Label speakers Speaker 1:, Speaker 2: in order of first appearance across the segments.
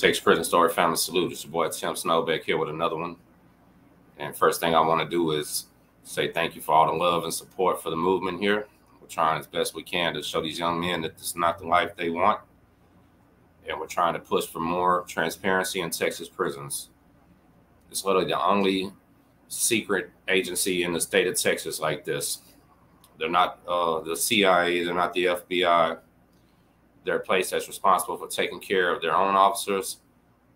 Speaker 1: Texas Prison Story Family Salute. It's your boy Tim Sno back here with another one. And first thing I want to do is say thank you for all the love and support for the movement here. We're trying as best we can to show these young men that this is not the life they want. And we're trying to push for more transparency in Texas prisons. It's literally the only secret agency in the state of Texas like this. They're not uh, the CIA, they're not the FBI. They're a place that's responsible for taking care of their own officers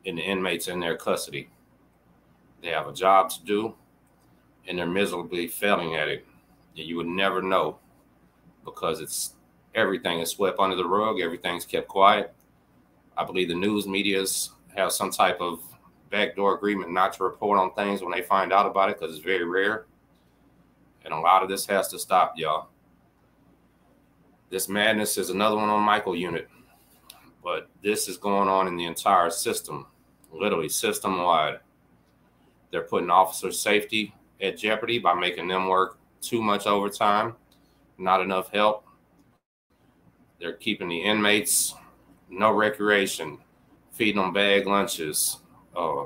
Speaker 1: and the inmates in their custody. They have a job to do and they're miserably failing at it. And you would never know because it's everything is swept under the rug, everything's kept quiet. I believe the news medias have some type of backdoor agreement not to report on things when they find out about it because it's very rare. And a lot of this has to stop, y'all. This madness is another one on Michael unit, but this is going on in the entire system, literally system wide. They're putting officer safety at jeopardy by making them work too much overtime, not enough help. They're keeping the inmates no recreation, feeding them bag lunches, uh,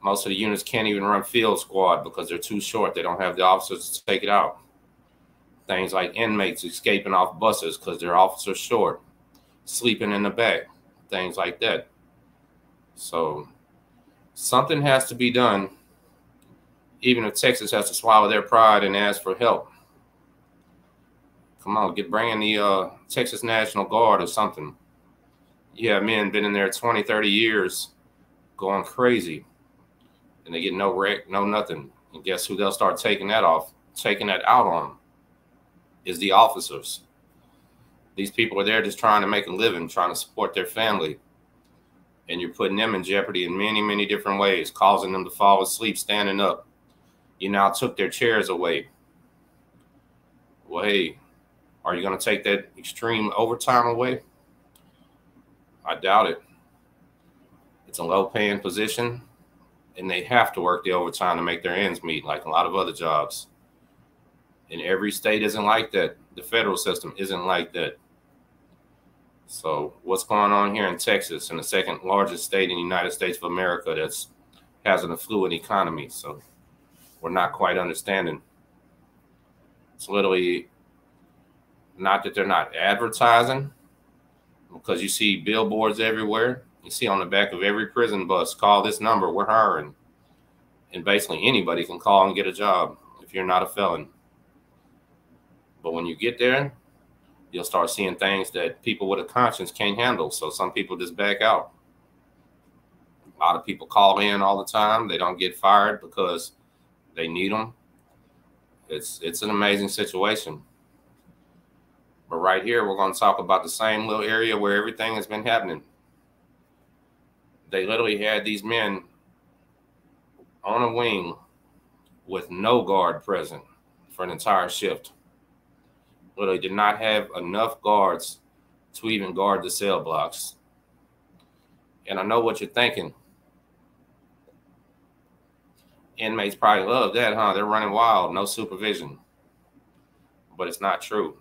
Speaker 1: most of the units can't even run field squad because they're too short. They don't have the officers to take it out. Things like inmates escaping off buses because their officers short, sleeping in the back, things like that. So something has to be done, even if Texas has to swallow their pride and ask for help. Come on, get bringing the uh, Texas National Guard or something. Yeah, men been in there 20, 30 years going crazy and they get no wreck, no nothing. And guess who they'll start taking that off, taking that out on is the officers. These people are there just trying to make a living, trying to support their family. And you're putting them in jeopardy in many, many different ways, causing them to fall asleep standing up. You now took their chairs away. Well, hey, are you going to take that extreme overtime away? I doubt it. It's a low paying position, and they have to work the overtime to make their ends meet, like a lot of other jobs. And every state isn't like that. The federal system isn't like that. So, what's going on here in Texas, in the second largest state in the United States of America, that's has an affluent economy? So, we're not quite understanding. It's literally not that they're not advertising, because you see billboards everywhere you see on the back of every prison bus, call this number, we're hiring. And basically anybody can call and get a job if you're not a felon. But when you get there, you'll start seeing things that people with a conscience can't handle. So some people just back out. A lot of people call in all the time. They don't get fired because they need them. It's it's an amazing situation. But right here, we're going to talk about the same little area where everything has been happening they literally had these men on a wing with no guard present for an entire shift. Literally did not have enough guards to even guard the cell blocks. And I know what you're thinking. Inmates probably love that, huh? They're running wild, no supervision. But it's not true.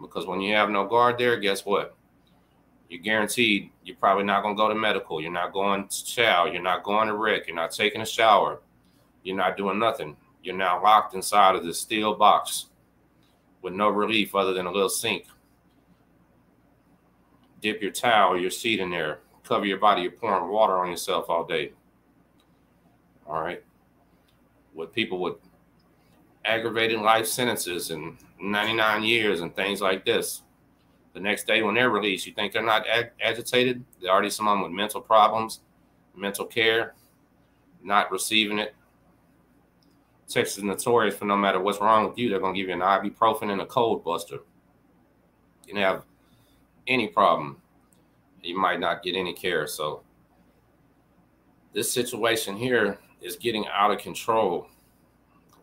Speaker 1: Because when you have no guard there, guess what? you're guaranteed you're probably not going to go to medical. You're not going to chow. You're not going to rec. You're not taking a shower. You're not doing nothing. You're now locked inside of this steel box with no relief other than a little sink. Dip your towel your seat in there. Cover your body. You're pouring water on yourself all day. All right. With people with aggravated life sentences and 99 years and things like this the next day when they're released, you think they're not ag- agitated? They're already someone with mental problems, mental care, not receiving it. Texas is notorious for no matter what's wrong with you, they're going to give you an ibuprofen and a cold buster. You can have any problem, you might not get any care. So, this situation here is getting out of control.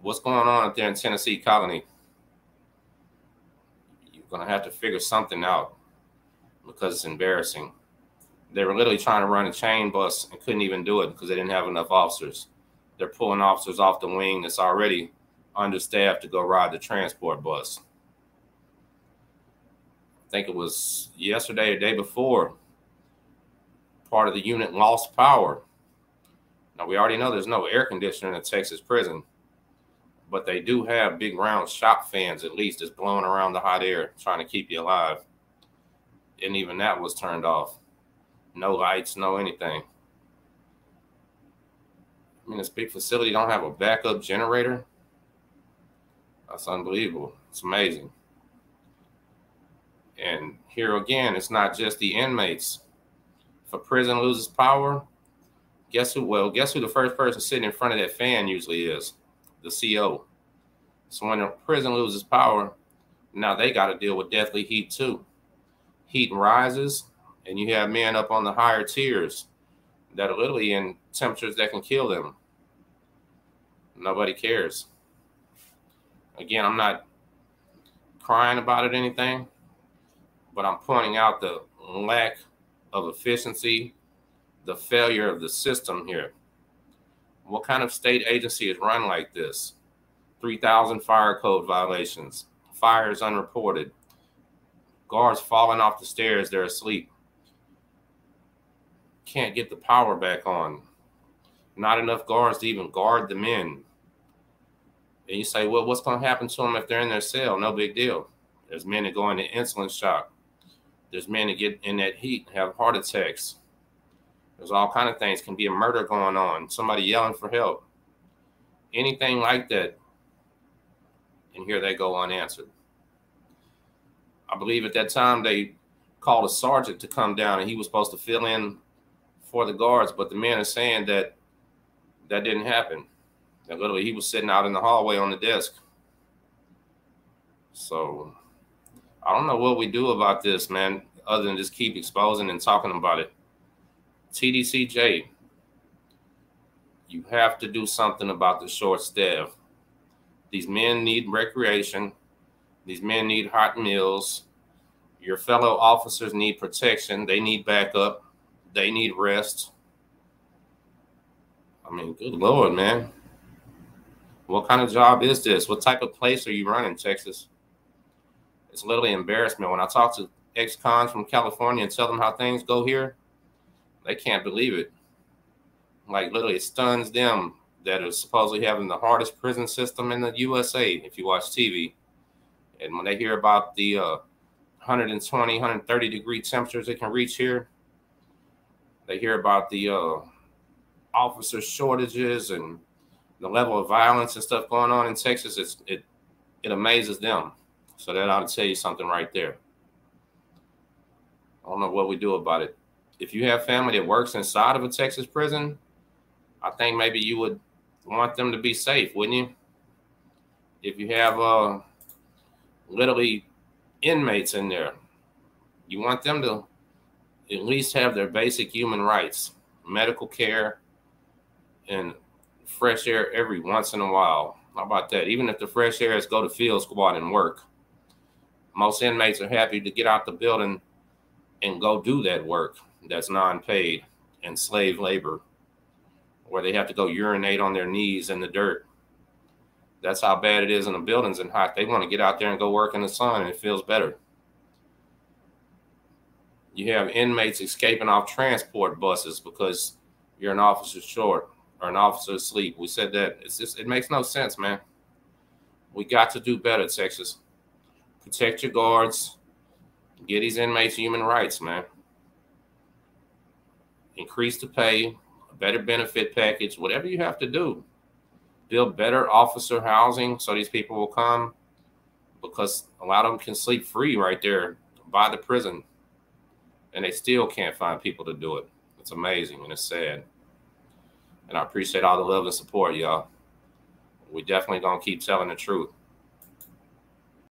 Speaker 1: What's going on up there in Tennessee Colony? You're going to have to figure something out because it's embarrassing. They were literally trying to run a chain bus and couldn't even do it because they didn't have enough officers. They're pulling officers off the wing that's already understaffed to go ride the transport bus. I think it was yesterday or day before. part of the unit lost power. Now, we already know there's no air conditioner in a Texas prison, but they do have big round shop fans, at least, that's blowing around the hot air, trying to keep you alive. And even that was turned off. No lights, no anything. I mean, this big facility don't have a backup generator. That's unbelievable. It's amazing. And here again, it's not just the inmates. If a prison loses power, guess who? Well, guess who the first person sitting in front of that fan usually is? The CO. So when a prison loses power, now they got to deal with deathly heat too. Heat rises, and you have men up on the higher tiers that are literally in temperatures that can kill them. Nobody cares. Again, I'm not crying about it anything, but I'm pointing out the lack of efficiency, the failure of the system here. What kind of state agency is run like this? 3,000 fire code violations, fires unreported, guards falling off the stairs, they're asleep. Can't get the power back on. Not enough guards to even guard the men. And you say, well, what's going to happen to them if they're in their cell? No big deal. There's men that go into insulin shock. There's men that get in that heat and have heart attacks. There's all kind of things. Can be a murder going on. Somebody yelling for help. Anything like that. And here they go unanswered. I believe at that time they called a sergeant to come down and he was supposed to fill in for the guards, but the men are saying that that didn't happen. That literally he was sitting out in the hallway on the desk. So I don't know what we do about this, man, other than just keep exposing and talking about it. TDCJ, you have to do something about the short staff. These men need recreation. These men need hot meals. Your fellow officers need protection. They need backup. They need rest. I mean, good Lord, man. What kind of job is this? What type of place are you running, Texas? It's literally embarrassment. When I talk to ex-cons from California and tell them how things go here, they can't believe it. Like literally, it stuns them that are supposedly having the hardest prison system in the USA. If you watch TV, and when they hear about the uh, 120, 130 degree temperatures it can reach here, they hear about the uh, officer shortages and the level of violence and stuff going on in Texas. It's, it it amazes them. So that ought to tell you something right there. I don't know what we do about it. If you have family that works inside of a Texas prison, I think maybe you would want them to be safe, wouldn't you? If you have uh, literally inmates in there, you want them to at least have their basic human rights, medical care, and fresh air every once in a while. How about that? Even if the fresh air is go to field squad and work most inmates are happy to get out the building and go do that work that's non-paid and slave labor where they have to go urinate on their knees in the dirt that's how bad it is in the buildings and hot they want to get out there and go work in the sun and it feels better you have inmates escaping off transport buses because you're an officer short or an officer asleep. We said that. It's just it makes no sense man. We got to do better texas. Protect your guards, get these inmates human rights, man. Increase the pay, a better benefit package, whatever you have to do. Build better officer housing so these people will come because a lot of them can sleep free right there by the prison and they still can't find people to do it. It's amazing and it's sad. And I appreciate all the love and support, y'all. We definitely gonna keep telling the truth.